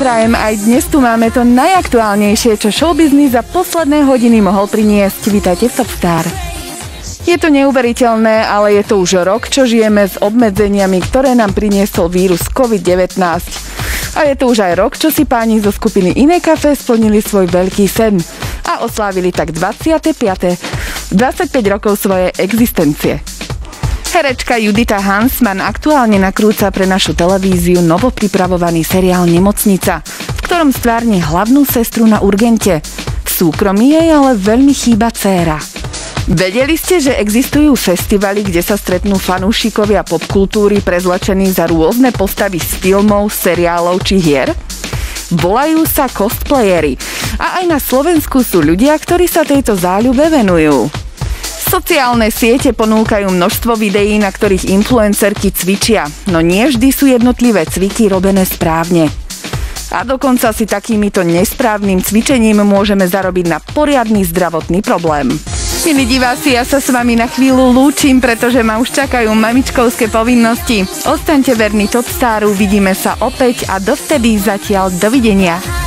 Prajem aj dnes tu máme to najaktuálnejšie, čo showbiznis za posledné hodiny mohol priniesť. Vítajte v Topstar. Je to neuveriteľné, ale je to už rok, čo žijeme s obmedzeniami, ktoré nám priniesol vírus COVID-19. A je to už aj rok, čo si páni zo skupiny Iné kafe splnili svoj veľký sen a oslávili tak 25. 25 rokov svojej existencie. Herečka Judita Hansman aktuálne nakrúca pre našu televíziu novopripravovaný seriál Nemocnica, v ktorom stvárni hlavnú sestru na urgente. V súkromí jej ale veľmi chýba dcéra. Vedeli ste, že existujú festivaly, kde sa stretnú fanúšikovia popkultúry prezlečení za rôzne postavy z filmov, seriálov či hier? Volajú sa cosplayery. A aj na Slovensku sú ľudia, ktorí sa tejto záľube venujú. Sociálne siete ponúkajú množstvo videí, na ktorých influencerky cvičia, no nie vždy sú jednotlivé cviky robené správne. A dokonca si takýmito nesprávnym cvičením môžeme zarobiť na poriadny zdravotný problém. Milí diváci, ja sa s vami na chvíľu lúčim, pretože ma už čakajú mamičkovské povinnosti. Ostaňte verní Topstaru, vidíme sa opäť a dovtedy zatiaľ dovidenia.